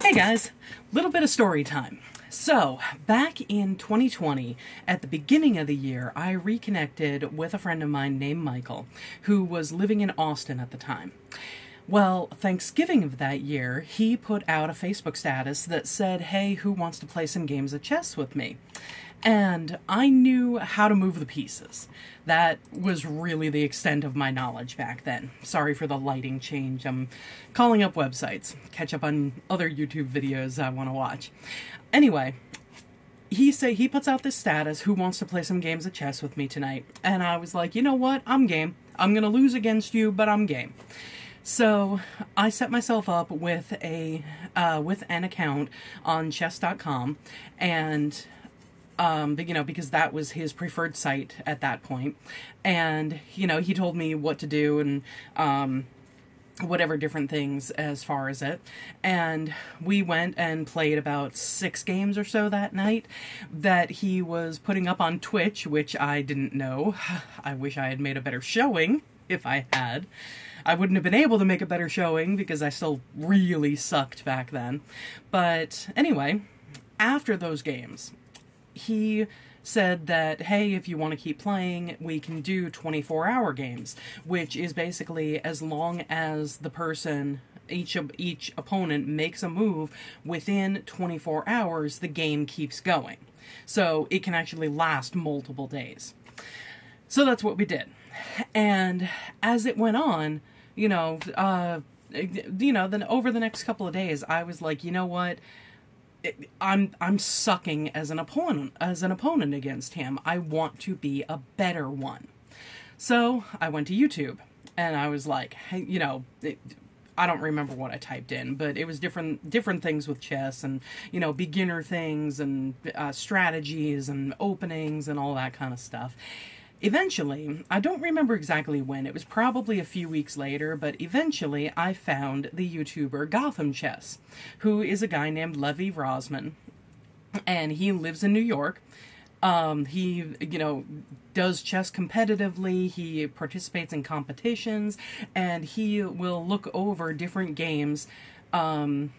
Hey guys, little bit of story time. So, back in 2020, at the beginning of the year, I reconnected with a friend of mine named Michael, who was living in Austin at the time. Well, Thanksgiving of that year, he put out a Facebook status that said, Hey, who wants to play some games of chess with me? And I knew how to move the pieces. That was really the extent of my knowledge back then. Sorry for the lighting change. I'm calling up websites, catch up on other YouTube videos I want to watch. Anyway, he say he puts out this status who wants to play some games of chess with me tonight and i was like you know what i'm game i'm gonna lose against you but i'm game so i set myself up with a uh, with an account on chess.com and um, but, you know, because that was his preferred site at that point. And, you know, he told me what to do and, um, whatever different things as far as it. And we went and played about six games or so that night that he was putting up on Twitch, which I didn't know. I wish I had made a better showing if I had. I wouldn't have been able to make a better showing because I still really sucked back then. But anyway, after those games, he said that hey if you want to keep playing we can do 24 hour games which is basically as long as the person each of each opponent makes a move within 24 hours the game keeps going so it can actually last multiple days so that's what we did and as it went on you know uh you know then over the next couple of days i was like you know what I'm I'm sucking as an opponent as an opponent against him. I want to be a better one. So I went to YouTube and I was like, you know, I don't remember what I typed in, but it was different different things with chess and you know beginner things and uh, strategies and openings and all that kind of stuff. Eventually, I don't remember exactly when, it was probably a few weeks later, but eventually I found the YouTuber Gotham Chess, who is a guy named Levy Rozman, and he lives in New York. Um, he, you know, does chess competitively, he participates in competitions, and he will look over different games, um,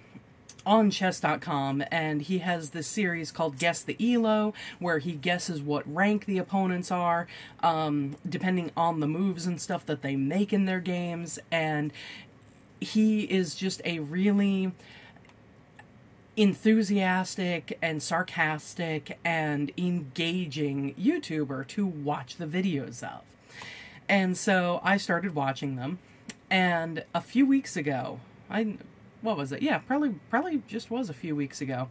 on chess.com and he has this series called guess the elo where he guesses what rank the opponents are um, depending on the moves and stuff that they make in their games and he is just a really enthusiastic and sarcastic and engaging YouTuber to watch the videos of. And so I started watching them. And a few weeks ago, I what was it? Yeah, probably probably just was a few weeks ago.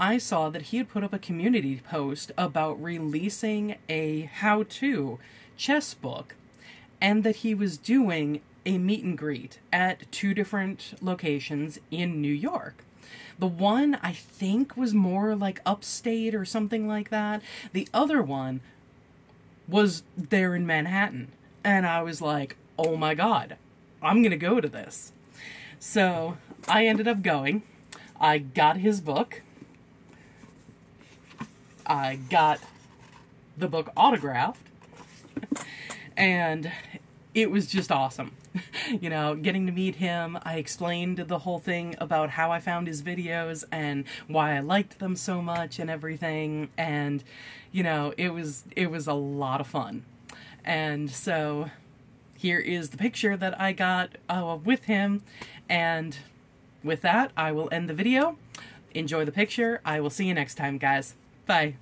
I saw that he had put up a community post about releasing a how-to chess book and that he was doing a meet and greet at two different locations in New York. The one I think was more like upstate or something like that. The other one was there in Manhattan. And I was like, oh my god, I'm gonna go to this. So I ended up going. I got his book. I got the book autographed. and it was just awesome. you know, getting to meet him, I explained the whole thing about how I found his videos and why I liked them so much and everything and you know, it was it was a lot of fun. And so here is the picture that I got uh, with him and with that, I will end the video. Enjoy the picture. I will see you next time, guys. Bye.